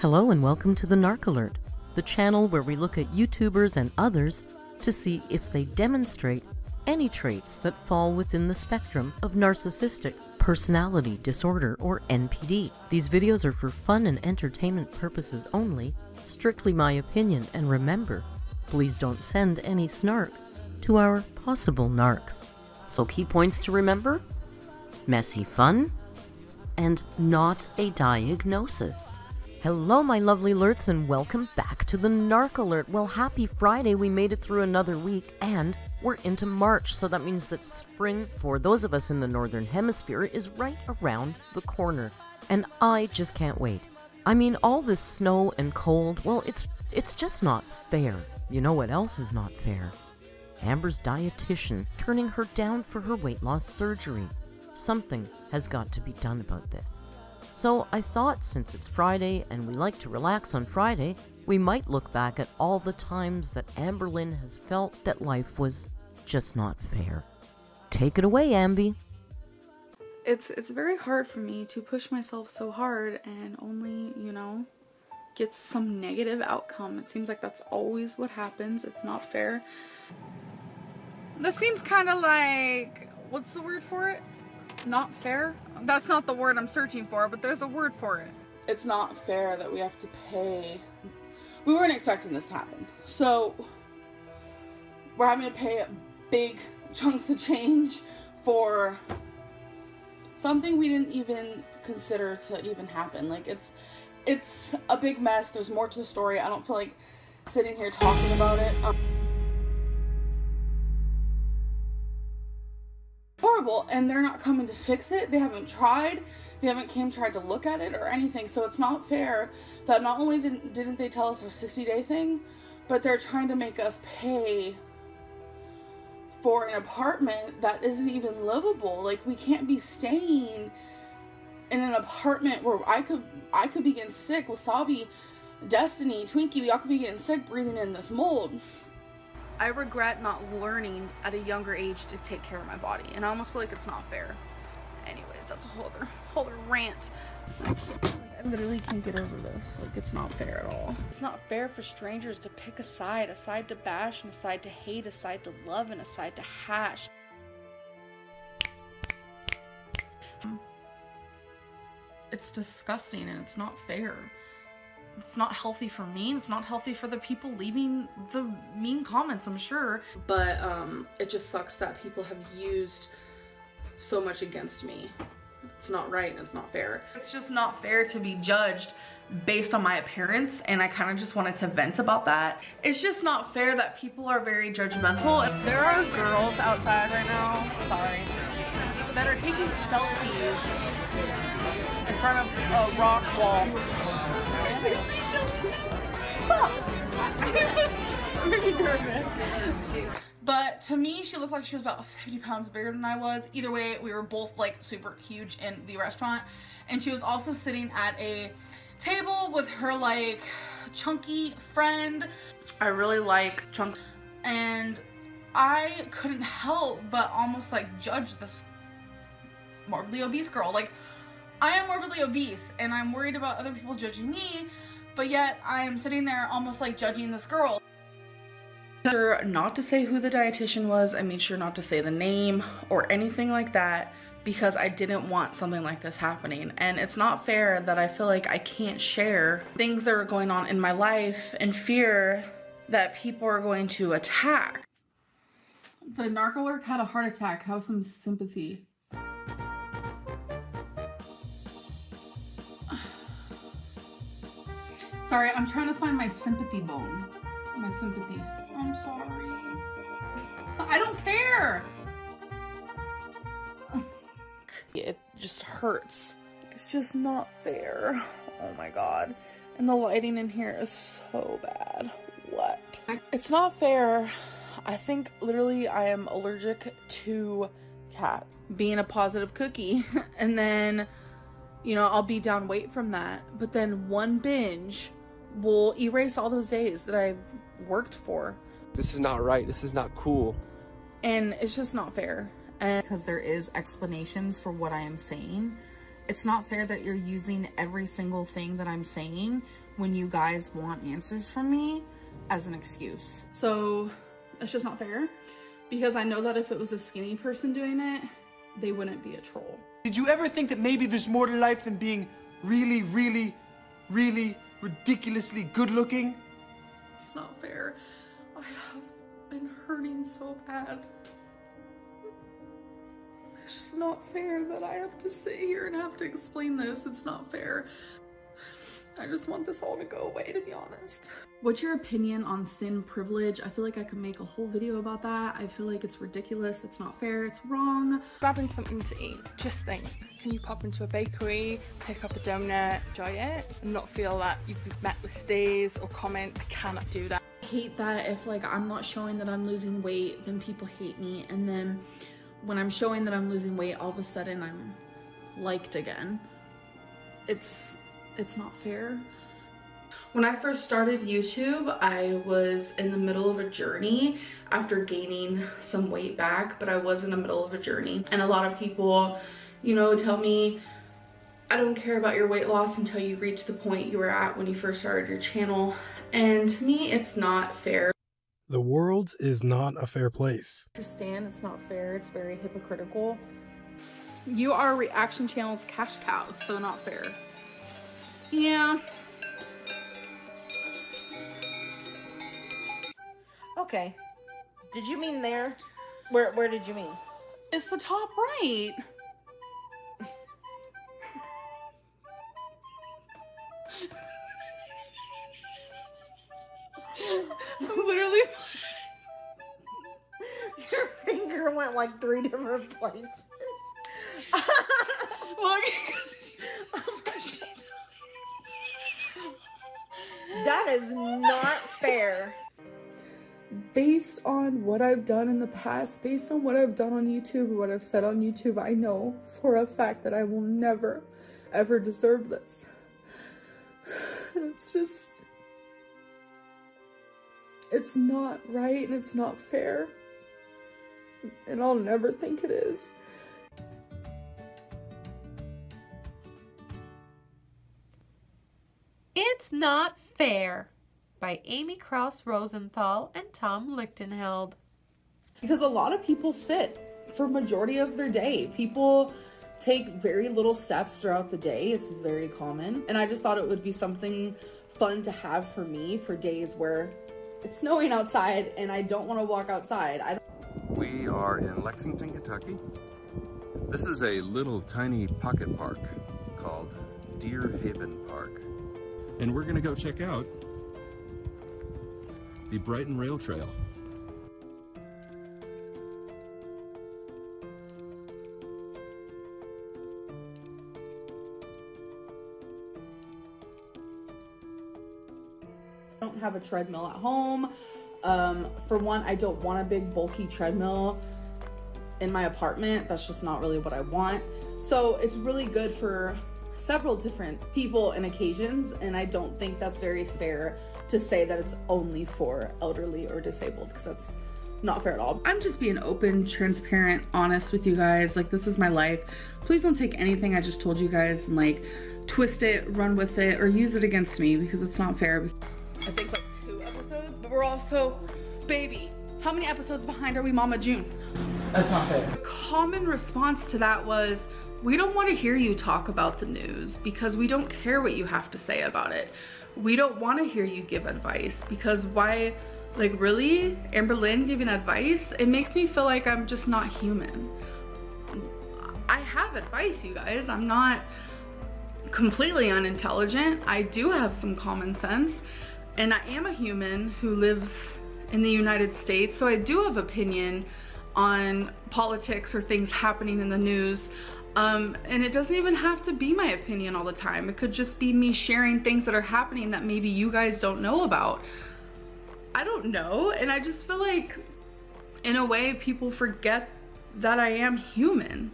Hello and welcome to the Narc Alert, the channel where we look at YouTubers and others to see if they demonstrate any traits that fall within the spectrum of narcissistic personality disorder or NPD. These videos are for fun and entertainment purposes only, strictly my opinion, and remember, please don't send any snark to our possible narcs. So key points to remember? Messy fun and not a diagnosis. Hello, my lovely alerts, and welcome back to the Narc Alert. Well, happy Friday. We made it through another week, and we're into March, so that means that spring, for those of us in the Northern Hemisphere, is right around the corner. And I just can't wait. I mean, all this snow and cold, well, it's it's just not fair. You know what else is not fair? Amber's dietitian turning her down for her weight loss surgery. Something has got to be done about this. So I thought since it's Friday and we like to relax on Friday, we might look back at all the times that Amberlynn has felt that life was just not fair. Take it away, Amby. It's it's very hard for me to push myself so hard and only, you know, get some negative outcome. It seems like that's always what happens. It's not fair. This seems kind of like what's the word for it? Not fair? That's not the word I'm searching for, but there's a word for it. It's not fair that we have to pay. We weren't expecting this to happen. So we're having to pay a big chunks of change for something we didn't even consider to even happen. Like it's it's a big mess. There's more to the story. I don't feel like sitting here talking about it. Um, horrible and they're not coming to fix it. They haven't tried. They haven't came tried to look at it or anything. So it's not fair that not only didn't, didn't they tell us our 60 day thing, but they're trying to make us pay for an apartment that isn't even livable. Like we can't be staying in an apartment where I could I could be getting sick. Wasabi, Destiny, Twinkie, we all could be getting sick breathing in this mold. I regret not learning at a younger age to take care of my body, and I almost feel like it's not fair. Anyways, that's a whole other whole other rant. I literally can't get over this. Like, it's not fair at all. It's not fair for strangers to pick a side, a side to bash and a side to hate, a side to love and a side to hash. It's disgusting and it's not fair. It's not healthy for me. It's not healthy for the people leaving the mean comments, I'm sure. But um, it just sucks that people have used so much against me. It's not right and it's not fair. It's just not fair to be judged based on my appearance and I kind of just wanted to vent about that. It's just not fair that people are very judgmental. There are girls outside right now, sorry, that are taking selfies in front of a rock wall. Stop! I'm really nervous. But to me, she looked like she was about 50 pounds bigger than I was. Either way, we were both like super huge in the restaurant. And she was also sitting at a table with her like chunky friend. I really like chunks. And I couldn't help but almost like judge this morbidly obese girl. Like, I am morbidly obese and I'm worried about other people judging me, but yet I am sitting there almost like judging this girl. Sure not to say who the dietitian was. I made sure not to say the name or anything like that because I didn't want something like this happening. And it's not fair that I feel like I can't share things that are going on in my life and fear that people are going to attack. The Narc Alert had a heart attack. Have some sympathy. Sorry, I'm trying to find my sympathy bone. My sympathy. I'm sorry. I don't care! It just hurts. It's just not fair. Oh my god. And the lighting in here is so bad. What? It's not fair. I think literally I am allergic to cat. Being a positive cookie. and then, you know, I'll be down weight from that. But then one binge will erase all those days that I worked for. This is not right. This is not cool. And it's just not fair. And because there is explanations for what I am saying, it's not fair that you're using every single thing that I'm saying when you guys want answers from me as an excuse. So it's just not fair because I know that if it was a skinny person doing it, they wouldn't be a troll. Did you ever think that maybe there's more to life than being really, really, really ridiculously good looking? It's not fair. I have been hurting so bad. It's just not fair that I have to sit here and have to explain this. It's not fair. I just want this all to go away, to be honest. What's your opinion on thin privilege? I feel like I could make a whole video about that. I feel like it's ridiculous, it's not fair, it's wrong. Grabbing something to eat, just think, can you pop into a bakery, pick up a donut, enjoy it, and not feel that you've met with stares or comment, I cannot do that. I hate that if like I'm not showing that I'm losing weight, then people hate me. And then when I'm showing that I'm losing weight, all of a sudden I'm liked again. It's it's not fair. When I first started YouTube, I was in the middle of a journey after gaining some weight back, but I was in the middle of a journey. And a lot of people, you know, tell me, I don't care about your weight loss until you reach the point you were at when you first started your channel. And to me, it's not fair. The world is not a fair place. I understand it's not fair. It's very hypocritical. You are reaction channel's cash cows, so not fair. Yeah. Okay. Did you mean there? Where where did you mean? It's the top right. Literally. Your finger went like three different places. Look. That is not fair. based on what I've done in the past, based on what I've done on YouTube what I've said on YouTube, I know for a fact that I will never, ever deserve this. It's just, it's not right and it's not fair. And I'll never think it is. It's Not Fair by Amy Krouse Rosenthal and Tom Lichtenheld. Because a lot of people sit for majority of their day. People take very little steps throughout the day. It's very common. And I just thought it would be something fun to have for me for days where it's snowing outside and I don't want to walk outside. I We are in Lexington, Kentucky. This is a little tiny pocket park called Deer Haven Park. And we're gonna go check out the Brighton Rail Trail. I don't have a treadmill at home. Um, for one, I don't want a big bulky treadmill in my apartment. That's just not really what I want. So it's really good for several different people and occasions. And I don't think that's very fair to say that it's only for elderly or disabled because that's not fair at all. I'm just being open, transparent, honest with you guys. Like this is my life. Please don't take anything I just told you guys and like twist it, run with it, or use it against me because it's not fair. I think like two episodes, but we're also, baby, how many episodes behind are we Mama June? That's not fair. Common response to that was, we don't want to hear you talk about the news because we don't care what you have to say about it. We don't want to hear you give advice because why, like really, Amberlynn giving advice? It makes me feel like I'm just not human. I have advice, you guys. I'm not completely unintelligent. I do have some common sense and I am a human who lives in the United States, so I do have opinion on politics or things happening in the news. Um, and it doesn't even have to be my opinion all the time. It could just be me sharing things that are happening that maybe you guys don't know about. I don't know, and I just feel like in a way people forget that I am human.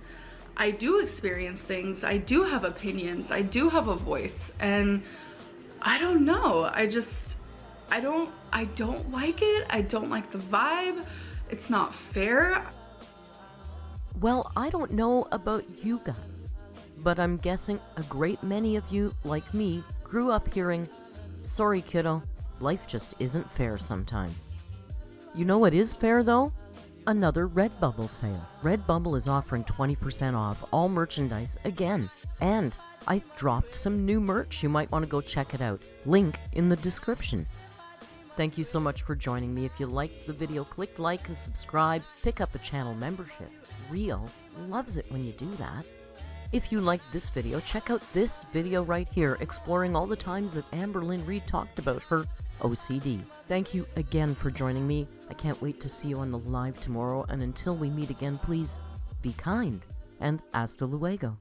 I do experience things, I do have opinions, I do have a voice, and I don't know. I just, I don't, I don't like it. I don't like the vibe. It's not fair. Well, I don't know about you guys, but I'm guessing a great many of you, like me, grew up hearing, Sorry, kiddo, life just isn't fair sometimes. You know what is fair, though? Another Redbubble sale. Redbubble is offering 20% off all merchandise again. And I dropped some new merch. You might want to go check it out. Link in the description. Thank you so much for joining me. If you liked the video, click like and subscribe. Pick up a channel membership. Rio loves it when you do that. If you liked this video, check out this video right here, exploring all the times that Amberlynn Reid talked about her OCD. Thank you again for joining me. I can't wait to see you on the live tomorrow, and until we meet again, please be kind and hasta luego.